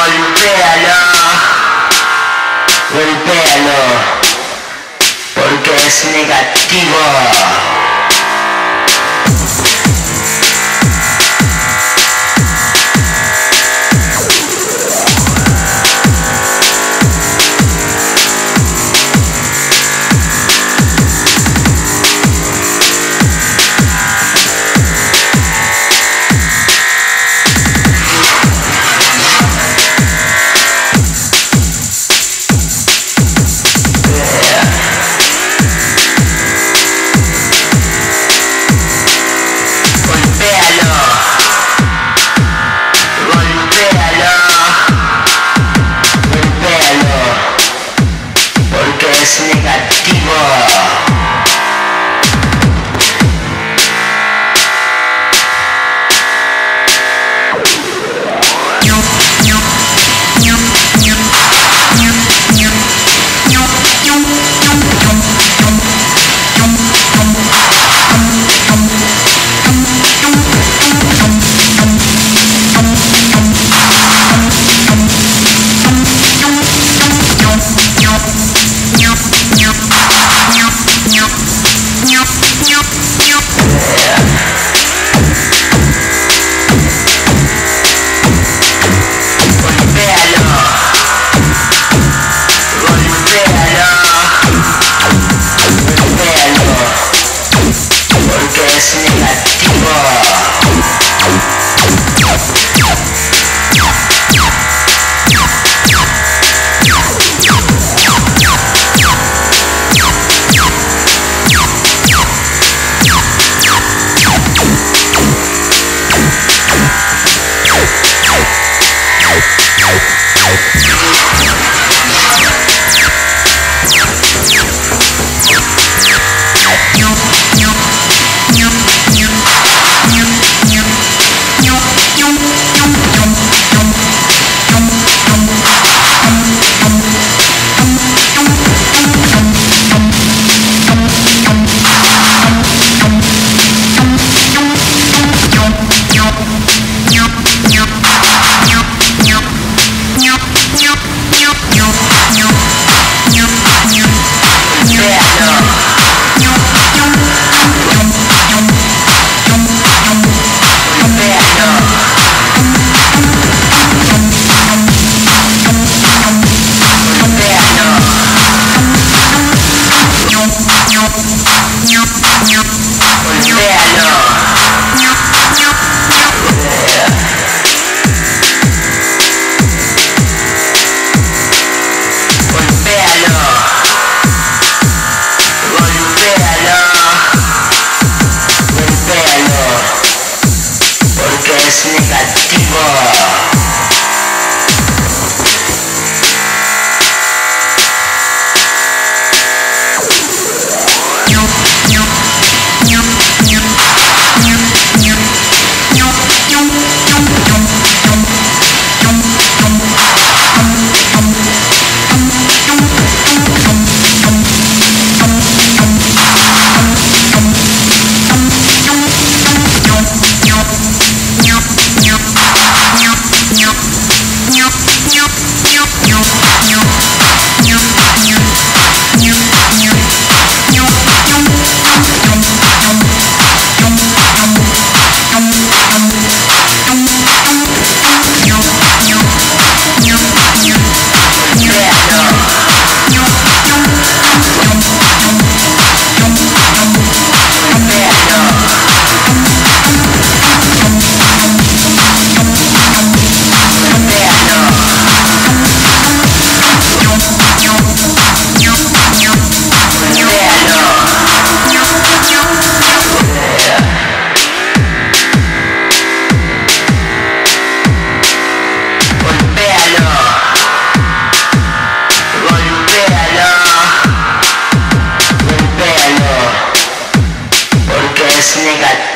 golpéalo, golpéalo, porque es negativo.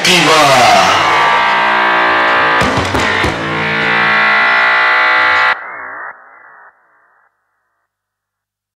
giver